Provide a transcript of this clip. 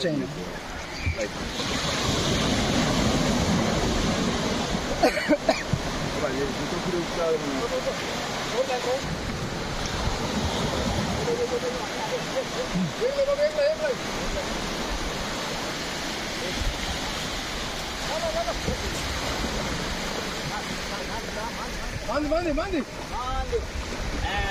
chain. Mandi, mandi, mandi. Mandi. Eh.